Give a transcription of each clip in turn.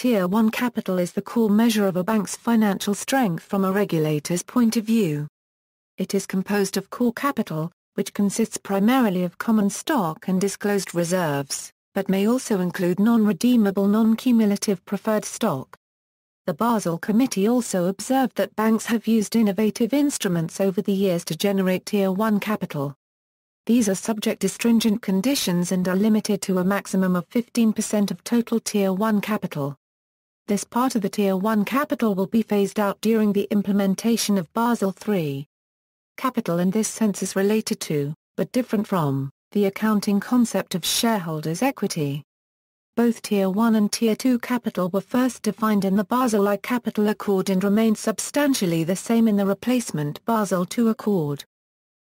Tier 1 capital is the core measure of a bank's financial strength from a regulator's point of view. It is composed of core capital, which consists primarily of common stock and disclosed reserves, but may also include non-redeemable non-cumulative preferred stock. The Basel Committee also observed that banks have used innovative instruments over the years to generate Tier 1 capital. These are subject to stringent conditions and are limited to a maximum of 15% of total Tier 1 capital. This part of the Tier 1 capital will be phased out during the implementation of Basel III. Capital in this sense is related to, but different from, the accounting concept of shareholders' equity. Both Tier 1 and Tier 2 capital were first defined in the Basel I Capital Accord and remained substantially the same in the replacement Basel II Accord.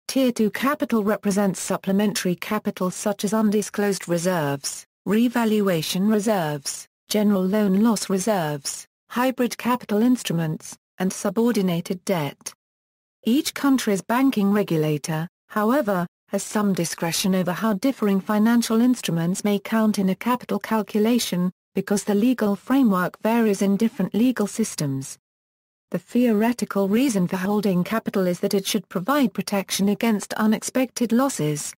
Tier 2 capital represents supplementary capital such as undisclosed reserves, revaluation reserves, general loan loss reserves, hybrid capital instruments, and subordinated debt. Each country's banking regulator, however, has some discretion over how differing financial instruments may count in a capital calculation, because the legal framework varies in different legal systems. The theoretical reason for holding capital is that it should provide protection against unexpected losses.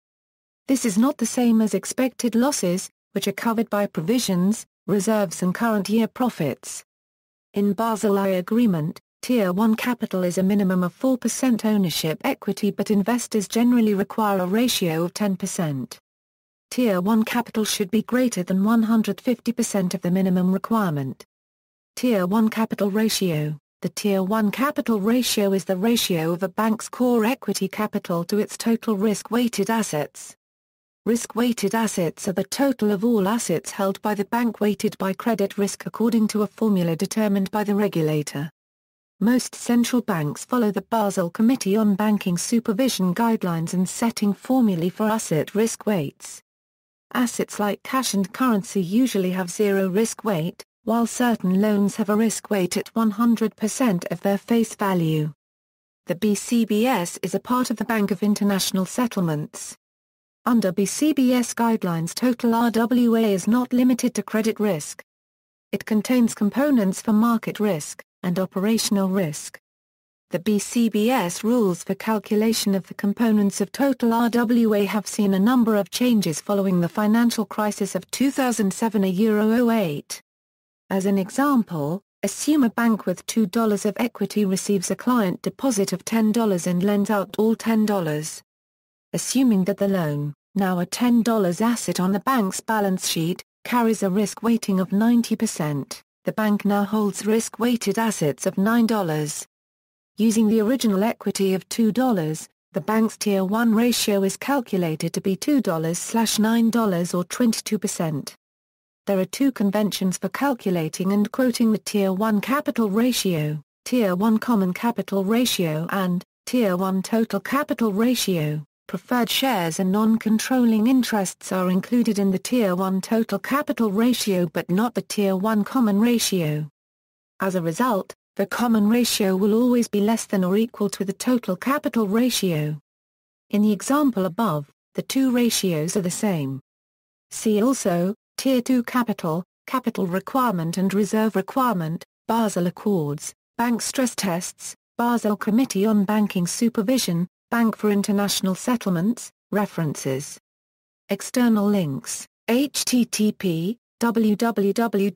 This is not the same as expected losses, which are covered by provisions, reserves and current year profits. In Basel I agreement, Tier 1 capital is a minimum of 4% ownership equity but investors generally require a ratio of 10%. Tier 1 capital should be greater than 150% of the minimum requirement. Tier 1 capital ratio The Tier 1 capital ratio is the ratio of a bank's core equity capital to its total risk-weighted assets. Risk-weighted assets are the total of all assets held by the bank weighted by credit risk according to a formula determined by the regulator. Most central banks follow the Basel Committee on Banking Supervision guidelines in setting formulae for asset risk weights. Assets like cash and currency usually have zero risk weight, while certain loans have a risk weight at 100% of their face value. The BCBS is a part of the Bank of International Settlements. Under BCBS guidelines total RWA is not limited to credit risk. It contains components for market risk, and operational risk. The BCBS rules for calculation of the components of total RWA have seen a number of changes following the financial crisis of 2007 Euro 08. As an example, assume a bank with $2 of equity receives a client deposit of $10 and lends out all $10. Assuming that the loan, now a $10 asset on the bank's balance sheet, carries a risk weighting of 90% the bank now holds risk-weighted assets of $9. Using the original equity of $2, the bank's Tier 1 ratio is calculated to be $2/$9 or 22%. There are two conventions for calculating and quoting the Tier 1 capital ratio, Tier 1 common capital ratio and Tier 1 total capital ratio. Preferred shares and non-controlling interests are included in the Tier 1 total capital ratio but not the Tier 1 common ratio. As a result, the common ratio will always be less than or equal to the total capital ratio. In the example above, the two ratios are the same. See also, Tier 2 capital, capital requirement and reserve requirement, Basel Accords, bank stress tests, Basel Committee on Banking Supervision, Bank for International Settlements, References. External links, http, www.bis.org